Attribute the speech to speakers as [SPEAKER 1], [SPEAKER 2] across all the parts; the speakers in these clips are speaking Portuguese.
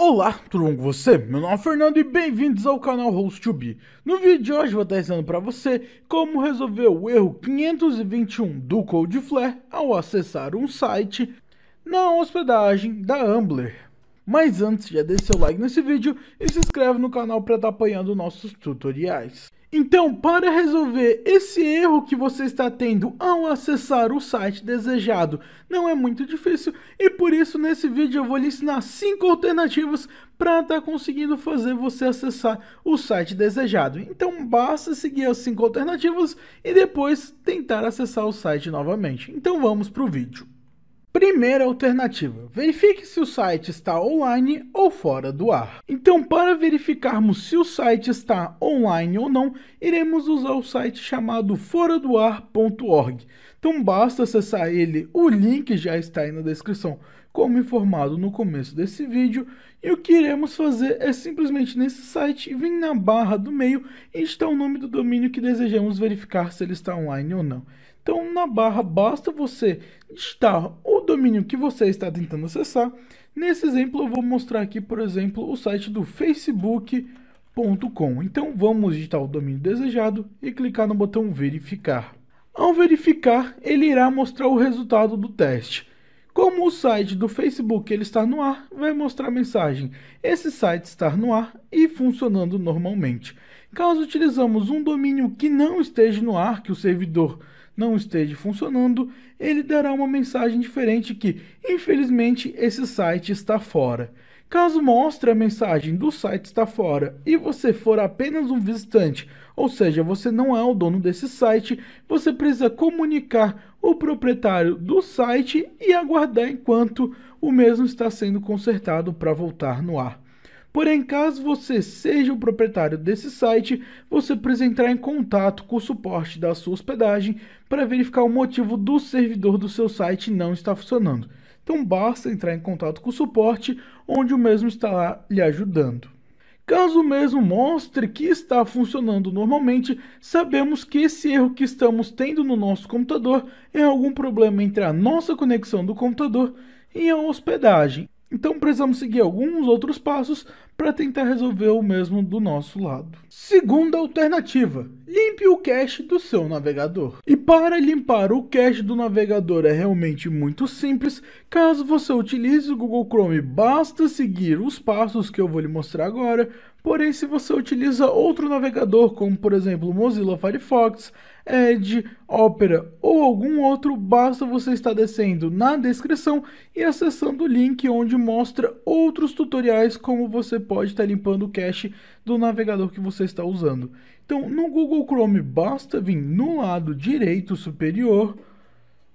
[SPEAKER 1] Olá, tudo bom com você? Meu nome é Fernando e bem-vindos ao canal HostTube. No vídeo de hoje vou estar ensinando para você como resolver o erro 521 do Codeflare ao acessar um site na hospedagem da Ambler. Mas antes, já deixe seu like nesse vídeo e se inscreve no canal para estar apanhando nossos tutoriais. Então, para resolver esse erro que você está tendo ao acessar o site desejado, não é muito difícil e por isso nesse vídeo eu vou lhe ensinar 5 alternativas para estar tá conseguindo fazer você acessar o site desejado. Então basta seguir as 5 alternativas e depois tentar acessar o site novamente. Então vamos para o vídeo. Primeira alternativa, verifique se o site está online ou fora do ar. Então, para verificarmos se o site está online ou não, iremos usar o site chamado foradoar.org. Então, basta acessar ele, o link já está aí na descrição, como informado no começo desse vídeo. E o que iremos fazer é simplesmente nesse site vir na barra do meio e está o nome do domínio que desejamos verificar se ele está online ou não. Então, na barra, basta você digitar domínio que você está tentando acessar. Nesse exemplo, eu vou mostrar aqui, por exemplo, o site do facebook.com. Então, vamos digitar o domínio desejado e clicar no botão verificar. Ao verificar, ele irá mostrar o resultado do teste. Como o site do Facebook ele está no ar, vai mostrar a mensagem esse site está no ar e funcionando normalmente. Caso utilizamos um domínio que não esteja no ar, que o servidor não esteja funcionando, ele dará uma mensagem diferente que, infelizmente, esse site está fora. Caso mostre a mensagem do site está fora e você for apenas um visitante, ou seja, você não é o dono desse site, você precisa comunicar o proprietário do site e aguardar enquanto o mesmo está sendo consertado para voltar no ar. Porém, caso você seja o proprietário desse site, você precisa entrar em contato com o suporte da sua hospedagem para verificar o motivo do servidor do seu site não estar funcionando. Então basta entrar em contato com o suporte, onde o mesmo estará lhe ajudando. Caso o mesmo mostre que está funcionando normalmente, sabemos que esse erro que estamos tendo no nosso computador é algum problema entre a nossa conexão do computador e a hospedagem. Então precisamos seguir alguns outros passos para tentar resolver o mesmo do nosso lado. Segunda alternativa, limpe o cache do seu navegador. E para limpar o cache do navegador é realmente muito simples. Caso você utilize o Google Chrome, basta seguir os passos que eu vou lhe mostrar agora. Porém, se você utiliza outro navegador, como por exemplo Mozilla Firefox, Edge, Opera ou algum outro, basta você estar descendo na descrição e acessando o link onde mostra outros tutoriais como você pode estar limpando o cache do navegador que você está usando. Então, no Google Chrome, basta vir no lado direito superior,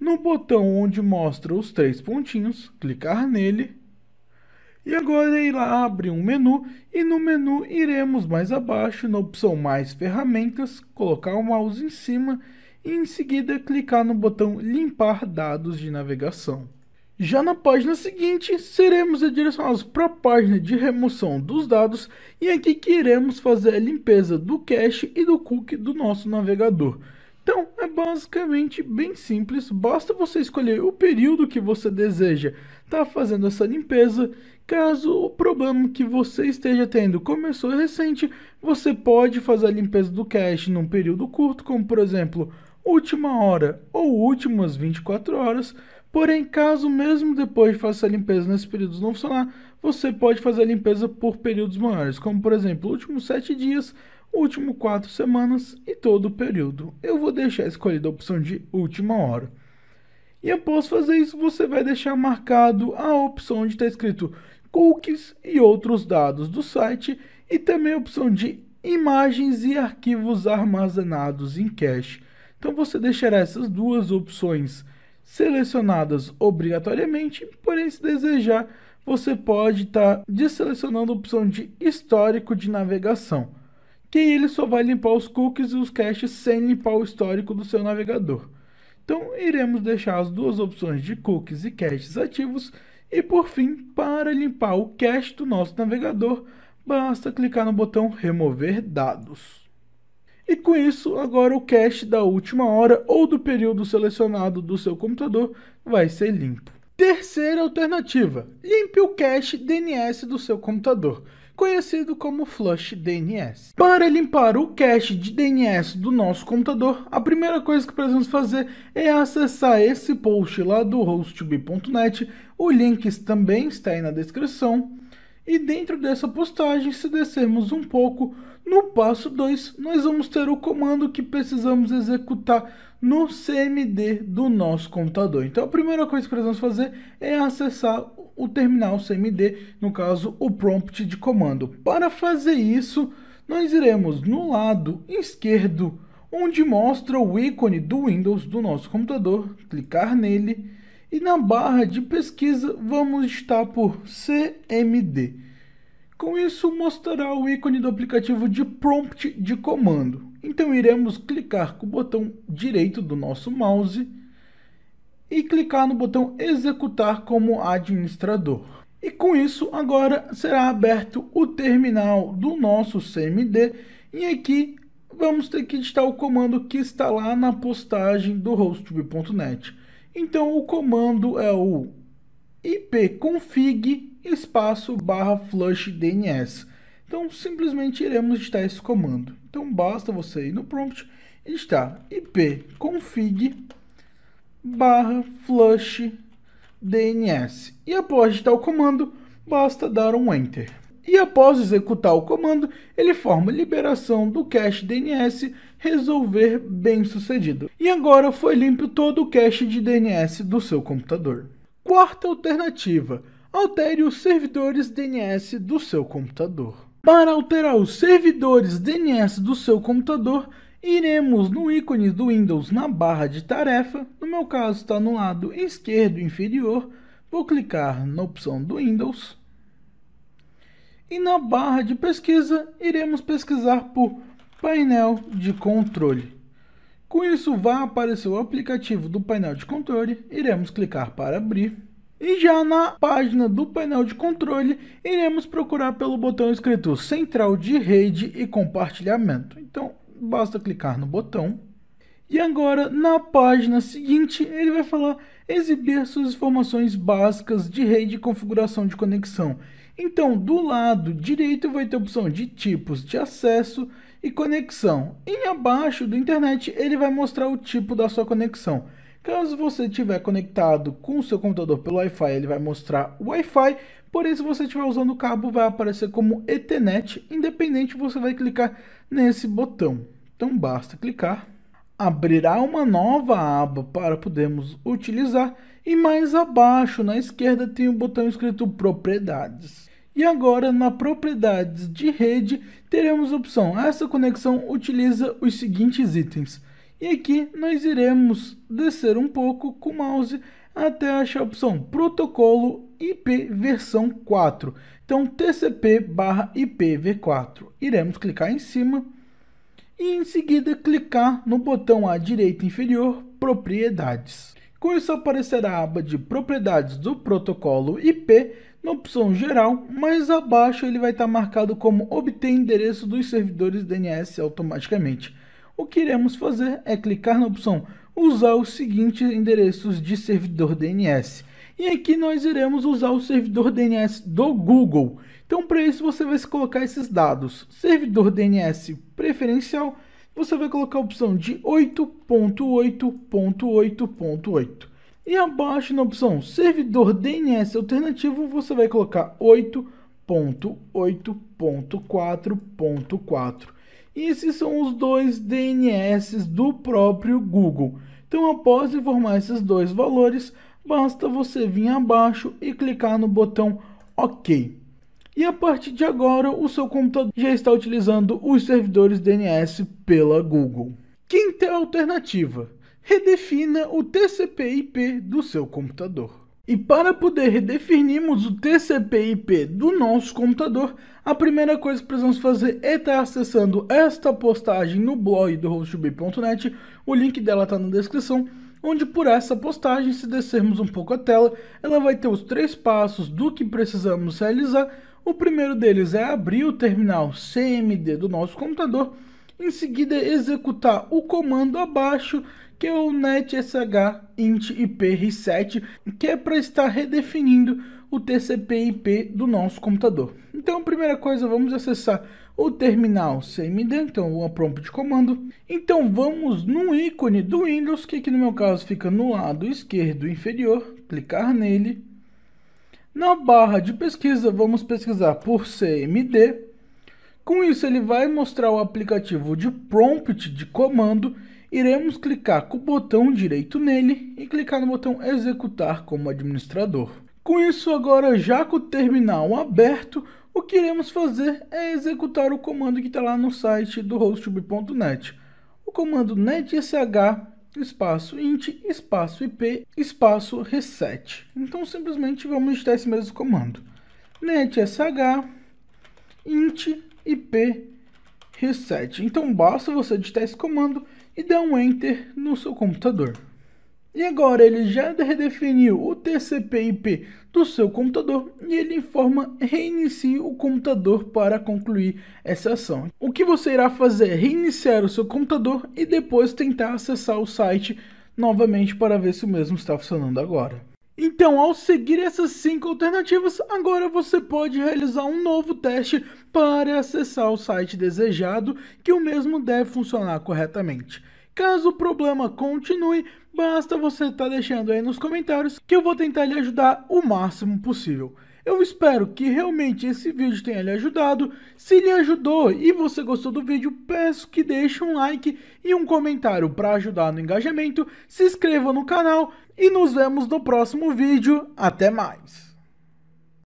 [SPEAKER 1] no botão onde mostra os três pontinhos, clicar nele e agora irá abrir um menu e no menu iremos mais abaixo na opção mais ferramentas, colocar o mouse em cima e em seguida clicar no botão limpar dados de navegação. Já na página seguinte, seremos redirecionados para a página de remoção dos dados e aqui que iremos fazer a limpeza do cache e do cookie do nosso navegador. Então, é basicamente bem simples, basta você escolher o período que você deseja estar tá fazendo essa limpeza. Caso o problema que você esteja tendo começou recente, você pode fazer a limpeza do cache num período curto, como por exemplo, última hora ou últimas 24 horas. Porém, caso mesmo depois de fazer a limpeza nesses períodos não funcionar, você pode fazer a limpeza por períodos maiores, como por exemplo, últimos 7 dias último quatro semanas e todo o período. Eu vou deixar escolhida a opção de última hora. E após fazer isso, você vai deixar marcado a opção onde está escrito cookies e outros dados do site e também a opção de imagens e arquivos armazenados em cache. Então você deixará essas duas opções selecionadas obrigatoriamente, porém se desejar, você pode estar tá desselecionando a opção de histórico de navegação que ele só vai limpar os cookies e os caches sem limpar o histórico do seu navegador. Então, iremos deixar as duas opções de cookies e caches ativos e, por fim, para limpar o cache do nosso navegador, basta clicar no botão remover dados. E com isso, agora o cache da última hora ou do período selecionado do seu computador vai ser limpo. Terceira alternativa, limpe o cache DNS do seu computador, conhecido como Flush DNS. Para limpar o cache de DNS do nosso computador, a primeira coisa que precisamos fazer é acessar esse post lá do hostb.net, o link também está aí na descrição, e dentro dessa postagem, se descermos um pouco, no passo 2, nós vamos ter o comando que precisamos executar no CMD do nosso computador. Então, a primeira coisa que precisamos fazer é acessar o terminal CMD, no caso, o prompt de comando. Para fazer isso, nós iremos no lado esquerdo, onde mostra o ícone do Windows do nosso computador, clicar nele e na barra de pesquisa vamos estar por CMD. Com isso mostrará o ícone do aplicativo de prompt de comando. Então iremos clicar com o botão direito do nosso mouse e clicar no botão executar como administrador. E com isso agora será aberto o terminal do nosso CMD e aqui vamos ter que digitar o comando que está lá na postagem do hostweb.net. Então o comando é o ipconfig espaço barra flush DNS. Então simplesmente iremos digitar esse comando. Então basta você ir no prompt e digitar ipconfig barra flush DNS. E após digitar o comando, basta dar um enter. E após executar o comando, ele forma liberação do cache DNS resolver bem sucedido. E agora foi limpo todo o cache de DNS do seu computador. Quarta alternativa, altere os servidores DNS do seu computador. Para alterar os servidores DNS do seu computador, iremos no ícone do Windows na barra de tarefa, no meu caso está no lado esquerdo inferior, vou clicar na opção do Windows, e na barra de pesquisa iremos pesquisar por painel de controle. Com isso vai aparecer o aplicativo do painel de controle, iremos clicar para abrir. E já na página do painel de controle, iremos procurar pelo botão escrito Central de Rede e Compartilhamento. Então, basta clicar no botão. E agora, na página seguinte, ele vai falar exibir suas informações básicas de rede e configuração de conexão. Então, do lado direito vai ter a opção de tipos de acesso e conexão. E abaixo do internet ele vai mostrar o tipo da sua conexão. Caso você estiver conectado com o seu computador pelo Wi-Fi, ele vai mostrar Wi-Fi. Porém, se você estiver usando o cabo, vai aparecer como Ethernet. Independente, você vai clicar nesse botão. Então, basta clicar. Abrirá uma nova aba para podermos utilizar. E mais abaixo, na esquerda, tem o botão escrito Propriedades. E agora, na propriedades de rede, teremos a opção. Essa conexão utiliza os seguintes itens. E aqui nós iremos descer um pouco com o mouse até achar a opção protocolo IP versão 4. Então TCP barra IPv4. Iremos clicar em cima e em seguida clicar no botão à direita inferior propriedades. Com isso aparecerá a aba de propriedades do protocolo IP na opção geral, mais abaixo ele vai estar marcado como obter endereço dos servidores DNS automaticamente. O que iremos fazer é clicar na opção usar os seguintes endereços de servidor DNS. E aqui nós iremos usar o servidor DNS do Google. Então para isso você vai colocar esses dados. Servidor DNS preferencial, você vai colocar a opção de 8.8.8.8. E abaixo na opção servidor DNS alternativo, você vai colocar 8.8.4.4. E esses são os dois DNS do próprio Google. Então, após informar esses dois valores, basta você vir abaixo e clicar no botão OK. E a partir de agora, o seu computador já está utilizando os servidores DNS pela Google. Quinta alternativa redefina o TCP/IP do seu computador. E para poder redefinirmos o TCP/IP do nosso computador, a primeira coisa que precisamos fazer é estar acessando esta postagem no blog do hostb.net. O link dela está na descrição, onde por essa postagem, se descermos um pouco a tela, ela vai ter os três passos do que precisamos realizar. O primeiro deles é abrir o terminal CMD do nosso computador, em seguida executar o comando abaixo que é o NetSH int IP reset, que é para estar redefinindo o TCP/IP do nosso computador. Então, a primeira coisa, vamos acessar o terminal CMD, então o prompt de comando. Então, vamos no ícone do Windows, que aqui no meu caso fica no lado esquerdo inferior, clicar nele. Na barra de pesquisa, vamos pesquisar por CMD. Com isso, ele vai mostrar o aplicativo de prompt de comando. Iremos clicar com o botão direito nele e clicar no botão executar como administrador. Com isso, agora já com o terminal aberto, o que iremos fazer é executar o comando que está lá no site do hostube.net. O comando netsh espaço int espaço ip espaço reset. Então simplesmente vamos digitar esse mesmo comando. netsh int ip reset. Então basta você digitar esse comando e dar um enter no seu computador. E agora ele já redefiniu o TCP/IP do seu computador e ele informa reinicie o computador para concluir essa ação. O que você irá fazer é reiniciar o seu computador e depois tentar acessar o site novamente para ver se o mesmo está funcionando agora. Então, ao seguir essas cinco alternativas, agora você pode realizar um novo teste para acessar o site desejado, que o mesmo deve funcionar corretamente. Caso o problema continue, basta você estar tá deixando aí nos comentários que eu vou tentar lhe ajudar o máximo possível. Eu espero que realmente esse vídeo tenha lhe ajudado. Se lhe ajudou e você gostou do vídeo, peço que deixe um like e um comentário para ajudar no engajamento. Se inscreva no canal e nos vemos no próximo vídeo. Até mais!